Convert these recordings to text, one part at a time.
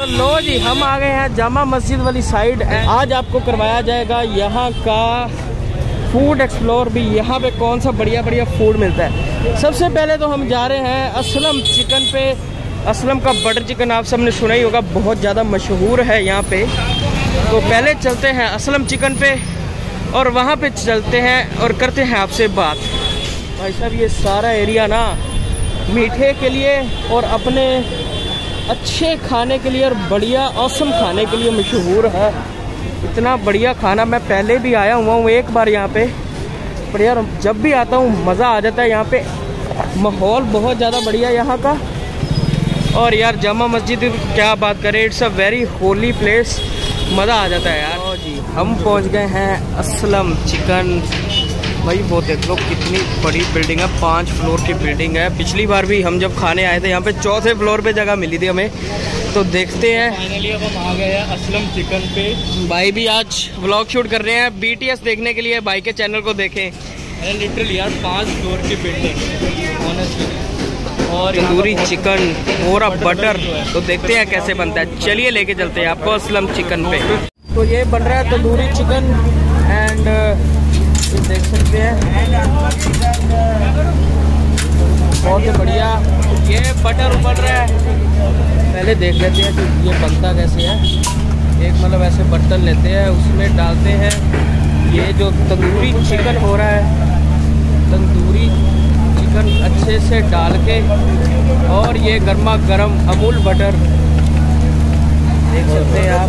तो लो जी, हम आ गए हैं जामा मस्जिद वाली साइड आज आपको करवाया जाएगा यहाँ का फ़ूड एक्सप्लोर भी। यहाँ पे कौन सा बढ़िया बढ़िया फ़ूड मिलता है। सबसे पहले तो हम जा रहे हैं असलम चिकन पे। असलम का बटर चिकन आप सबने सुना ही होगा, बहुत ज़्यादा मशहूर है यहाँ पे। तो पहले चलते हैं असलम चिकन पे और वहाँ पे चलते हैं और करते हैं आपसे बात। भाई साहब, ये सारा एरिया ना मीठे के लिए और अपने अच्छे खाने के लिए और बढ़िया औसम खाने के लिए मशहूर है। इतना बढ़िया खाना मैं पहले भी आया हुआ हूँ एक बार यहाँ पे। पर यार जब भी आता हूँ मज़ा आ जाता है यहाँ पे। माहौल बहुत ज़्यादा बढ़िया यहाँ का। और यार जामा मस्जिद क्या बात करें it's a very holy place मज़ा आ जाता है यार। जी। हम पहुँच गए हैं असलम चिकन भाई वो देख लो कितनी बड़ी बिल्डिंग है पाँच फ्लोर की बिल्डिंग है। पिछली बार भी हम जब खाने आए थे यहाँ पे चौथे फ्लोर पे जगह मिली थी हमें। तो देखते हैं। फाइनली अब हम आ गए हैं असलम चिकन पे। भाई भी आज व्लॉग शूट कर रहे हैं। बीटीएस देखने के लिए भाई के चैनल को देखें। अरे लिटरली यार पाँच फ्लोर की बिल्डिंग ऑनेस्टली और तंदूरी चिकन पूरा बटर तो देखते हैं कैसे बनता है। चलिए लेके चलते हैं आपको असलम चिकन पे। तो ये बन रहा है तंदूरी चिकन एंड देख सकते हैं बहुत ही बढ़िया। ये बटर उबल रहा है। पहले देख लेते हैं कि ये बनता कैसे है। एक मतलब ऐसे बर्तन लेते हैं, उसमें डालते हैं। ये जो तंदूरी चिकन हो रहा है, तंदूरी चिकन अच्छे से डाल के, और ये गर्मा गर्म अमूल बटर देख सकते हैं आप।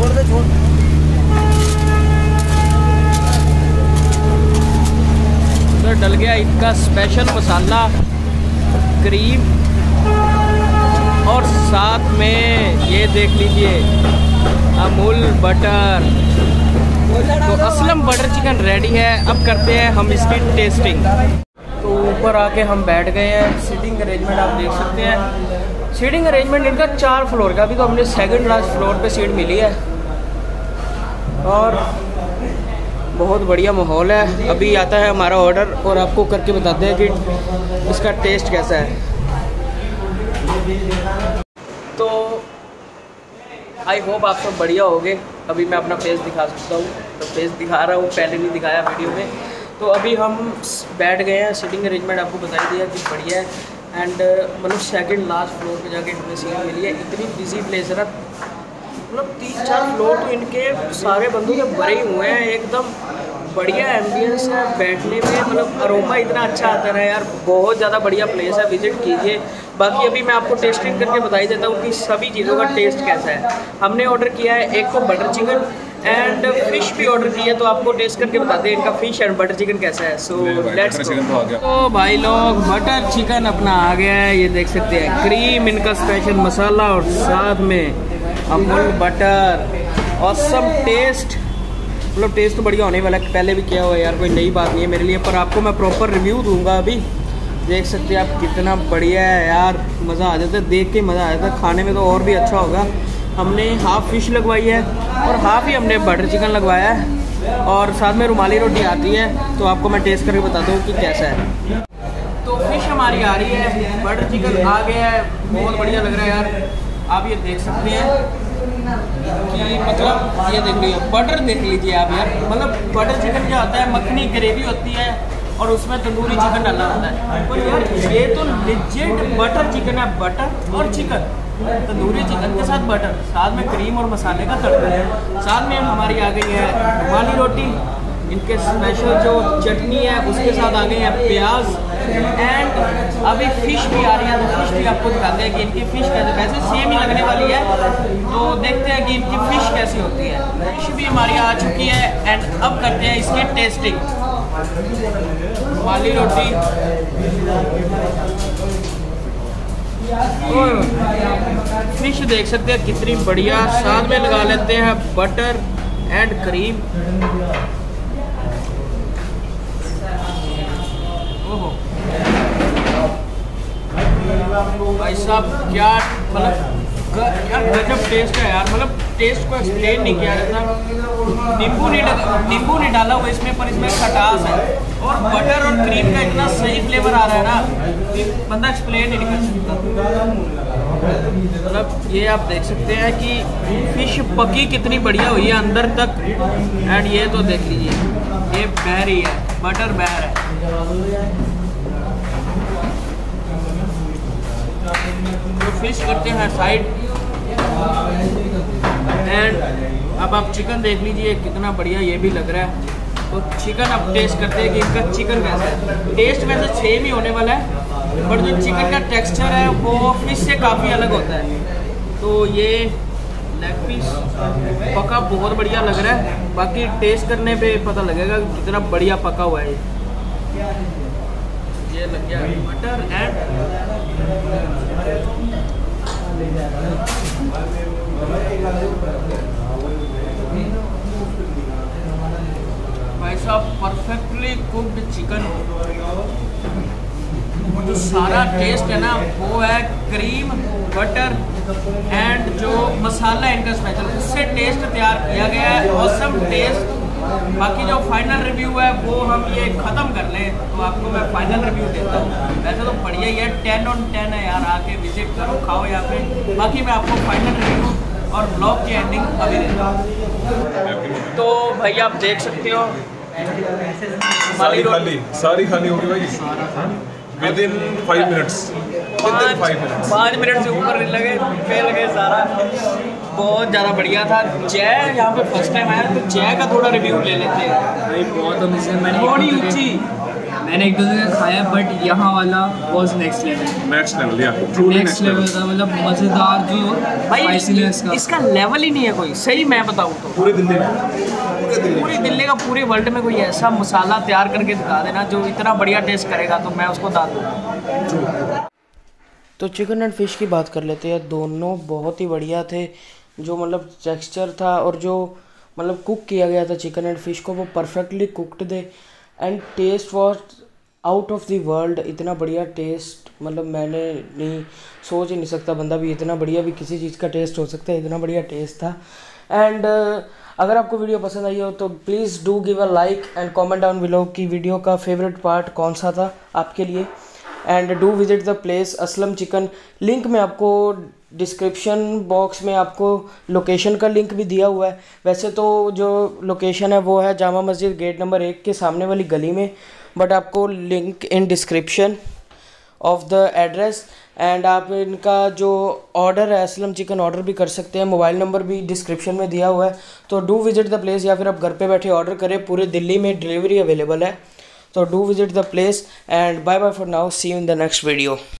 उधर डल गया इनका स्पेशल मसाला क्रीम और साथ में ये देख लीजिए, अमूल बटर तो असलम बटर चिकन रेडी है, अब करते हैं हम इसकी टेस्टिंग तो ऊपर आके हम बैठ गए हैं सीटिंग अरेंजमेंट आप देख सकते हैं। सीटिंग अरेंजमेंट इनका चार फ्लोर का, अभी तो हमने सेकंड लास्ट फ्लोर पे सीट मिली है। और बहुत बढ़िया माहौल है। अभी आता है हमारा ऑर्डर और आपको करके बताते हैं कि इसका टेस्ट कैसा है। तो आई होप आप सब बढ़िया होगे। अभी मैं अपना फेस दिखा सकता हूँ। तो फेस दिखा रहा हूँ, पहले नहीं दिखाया वीडियो में। तो अभी हम बैठ गए हैं। सीटिंग अरेंजमेंट आपको बता दिया कि बढ़िया है। एंड मतलब सेकंड लास्ट फ्लोर पे जाके हमें सीट मिली है। इतनी बिज़ी प्लेस है ना। मतलब तीन चार फ्लोर तो इनके सारे बंदों के भरे हुए हैं, एकदम बढ़िया एम्बियंस है बैठने में मतलब अरोमा इतना अच्छा आता है यार बहुत ज़्यादा बढ़िया प्लेस है विज़िट कीजिए। बाकी अभी मैं आपको टेस्टिंग करके बताई देता हूँ कि सभी चीज़ों का टेस्ट कैसा है। हमने ऑर्डर किया है एक को बटर चिकन एंड फ़िश भी ऑर्डर किया तो आपको टेस्ट करके बताते हैं इनका फ़िश एंड बटर चिकन कैसा है। सो लेट्स तो भाई लोग बटर चिकन अपना आ गया है ये देख सकते हैं। क्रीम इनका स्पेशल मसाला और साथ में अमूल बटर और सब टेस्ट मतलब टेस्ट तो बढ़िया होने वाला है, पहले भी किया हुआ है यार, कोई नई बात नहीं है मेरे लिए, पर आपको मैं प्रॉपर रिव्यू दूँगा अभी। देख सकते हैं आप कितना बढ़िया है यार, मज़ा आ जाता है, देख के मज़ा आ जाता है, खाने में तो और भी अच्छा होगा। हमने हाफ़ फ़िश लगवाई है, और हाफ़ ही हमने बटर चिकन लगवाया है, और साथ में रुमाली रोटी आती है तो आपको मैं टेस्ट करके बताता हूँ कि कैसा है। तो फ़िश हमारी आ रही है बटर चिकन आ गया है, बहुत बढ़िया लग रहा है यार, आप ये देख सकते हैं। कि मतलब ये देख लीजिए बटर देख लीजिए आप यार। मतलब बटर चिकन क्या होता है, मखनी ग्रेवी होती है, और उसमें तंदूरी चिकन डाला होता है। पर यार, ये तो लिजेंड बटर चिकन है बटर और चिकन तंदूरी चिकन के साथ बटर साथ में क्रीम और मसाले का तड़का। है साथ में हमारी आ गई है रुमाली रोटी। इनके स्पेशल जो चटनी है, उसके साथ आ गई है प्याज। एंड अभी फ़िश भी आ रही है तो फ़िश भी आपको दिखाते हैं कि इनकी फ़िश कैसे? वैसे सेम ही लगने वाली है तो देखते हैं कि इनकी फ़िश कैसी होती है। फ़िश भी हमारी आ चुकी है एंड अब करते हैं इसकी टेस्टिंग वाली रोटी। फ़िश देख सकते हैं, कितनी बढ़िया। साथ में लगा लेते हैं बटर एंड क्रीम भाई साहब, क्या मतलब यार गजब टेस्ट है यार। मतलब टेस्ट को एक्सप्लेन नहीं किया जाता। नींबू नहीं नींबू नहीं डाला हुआ इसमें, पर इसमें खटास है। और बटर और क्रीम का इतना सही फ्लेवर आ रहा है ना, कि बंदा एक्सप्लेन ही नहीं कर सकता। मतलब ये आप देख सकते हैं कि फ़िश पकी कितनी बढ़िया हुई है अंदर तक। एंड ये तो देख लीजिए, ये बह रही है बटर बह रहा है तो फ़िश करते हैं साइड एंड अब आप चिकन देख लीजिए, कितना बढ़िया ये भी लग रहा है। तो चिकन अब टेस्ट करते हैं कि इनका चिकन कैसा है। टेस्ट वैसे सेम ही होने वाला है पर जो चिकन का टेक्सचर है, वो फ़िश से काफ़ी अलग होता है। तो ये लेग पीस पका बहुत बढ़िया लग रहा है। बाकी टेस्ट करने पे पता लगेगा कितना बढ़िया पका हुआ है ये। लग गया मटर एंड परफेक्टली कुक्ड चिकन जो सारा टेस्ट है ना, वो है क्रीम बटर एंड जो मसाला इनका स्पेशल उससे टेस्ट तैयार किया गया है। औसम टेस्ट बाकी जो फाइनल रिव्यू है वो हम ये ख़त्म कर लें। तो आपको मैं फाइनल रिव्यू देता हूँ। वैसे तो बढ़िया ही है टेन ऑन टेन है यार आके विज़िट करो खाओ यहाँ पे। बाकी मैं आपको फाइनल रिव्यू और ब्लॉग की एंडिंग अभी देता हूँ। तो भाई आप देख सकते हो। सारी खाली सारी खाली होगी भाई। विद इन फाइव मिनट्स पाँच मिनट से ऊपर लगे फेल गए सारा। बहुत ज़्यादा बढ़िया था। जय यहाँ पे फ़र्स्ट टाइम आया तो जय का थोड़ा रिव्यू ले लेते हैं। भाई बहुत अमेजिंग मैंने दो ऊँची मैंने एक दो जगह खाया बट यहाँ वाला was next level next level या ट्रूली नेक्स्ट लेवल था मतलब मज़ेदार जो भाई स्पाइसीनेस का। इसका लेवल ही नहीं है कोई। सही मैं बताऊँ तो। पूरी दिल्ली में? पूरे दिल्ली का पूरे वर्ल्ड में कोई ऐसा मसाला तैयार करके दिखा देना जो इतना बढ़िया टेस्ट करेगा तो मैं उसको दाद दूँ तो चिकन एंड फ़िश की बात कर लेते हैं। दोनों बहुत ही बढ़िया थे। जो मतलब टेक्सचर था और जो मतलब कुक किया गया था चिकन एंड फ़िश को वो परफेक्टली कुकड थे. And taste was out of the world इतना बढ़िया टेस्ट मतलब मैंने नहीं सोच ही नहीं सकता बंदा भी इतना बढ़िया भी किसी चीज़ का टेस्ट हो सकता है इतना बढ़िया टेस्ट था. एंड uh, अगर आपको वीडियो पसंद आई हो तो please do give a like and comment down below कि वीडियो का फेवरेट पार्ट कौन सा था आपके लिए. And do visit the place Aslam chicken link में आपको डिस्क्रिप्शन बॉक्स में आपको लोकेशन का लिंक भी दिया हुआ है। वैसे तो जो लोकेशन है, वो है जामा मस्जिद गेट नंबर एक के सामने वाली गली में। बट आपको link in description of the address and आप इनका जो ऑर्डर है असलम चिकन ऑर्डर भी कर सकते हैं। मोबाइल नंबर भी डिस्क्रिप्शन में दिया हुआ है। तो डू विज़िट द प्लेस या फिर आप घर पे बैठे ऑर्डर करें। पूरे दिल्ली में डिलीवरी अवेलेबल है। so do visit the place and bye bye for now. See you in the next video.